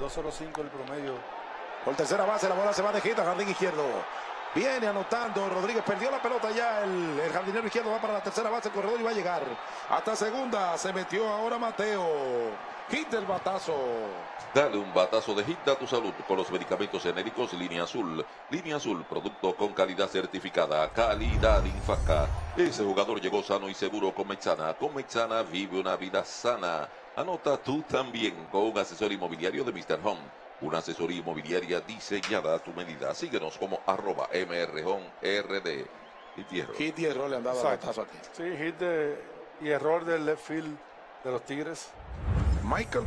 2.05 el promedio. Por tercera base, la bola se va de gita, jardín izquierdo. Viene anotando, Rodríguez perdió la pelota ya, el, el jardinero izquierdo va para la tercera base, el corredor y va a llegar. Hasta segunda, se metió ahora Mateo. Hit del batazo. Dale un batazo de hit a tu salud con los medicamentos genéricos Línea Azul. Línea Azul, producto con calidad certificada, calidad Infaca. Ese jugador llegó sano y seguro con Mexana. Con Mexana vive una vida sana. Anota tú también con un asesor inmobiliario de Mr. Home. Una asesoría inmobiliaria diseñada a tu medida. Síguenos como arroba MRHOMRD. Y tierra. Hit y error le han dado aquí. Sí, hit de- y error del left field de los Tigres. Michael